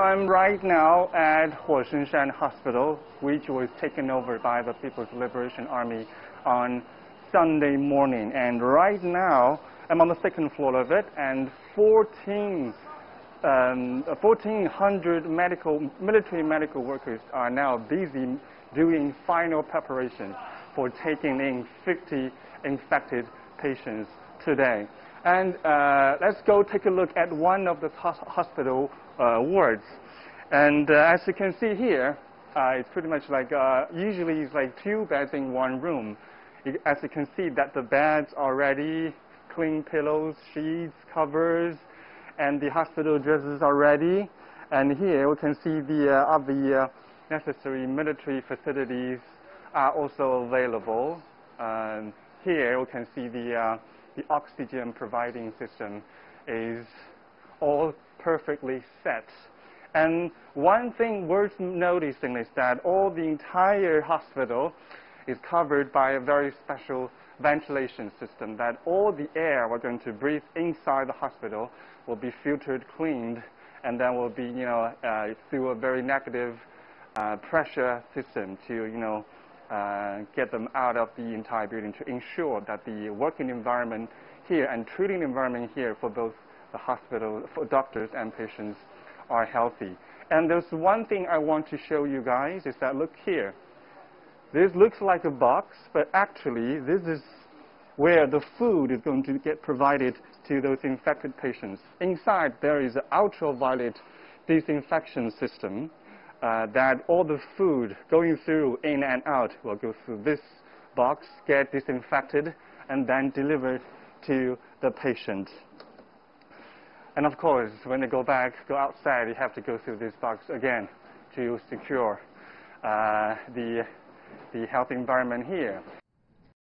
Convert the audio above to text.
I'm right now at Huoshenshan Hospital, which was taken over by the People's Liberation Army on Sunday morning. And right now, I'm on the second floor of it, and 14, um, 1,400 medical, military medical workers are now busy doing final preparations for taking in 50 infected patients today. And uh, let's go take a look at one of the hospital uh, wards. And uh, as you can see here, uh, it's pretty much like, uh, usually it's like two beds in one room. It, as you can see that the beds are ready, clean pillows, sheets, covers, and the hospital dresses are ready. And here we can see the, uh, of the necessary military facilities are also available. Um, here we can see the, uh, the oxygen providing system is all perfectly set. And one thing worth noticing is that all the entire hospital is covered by a very special ventilation system that all the air we're going to breathe inside the hospital will be filtered, cleaned, and then will be, you know, uh, through a very negative uh, pressure system to, you know, uh, get them out of the entire building to ensure that the working environment here and treating environment here for both the hospital, for doctors and patients are healthy. And there's one thing I want to show you guys is that look here. This looks like a box, but actually this is where the food is going to get provided to those infected patients. Inside there is an ultraviolet disinfection system uh, that all the food going through in and out will go through this box, get disinfected, and then delivered to the patient. And of course, when they go back, go outside, you have to go through this box again to secure uh, the, the health environment here.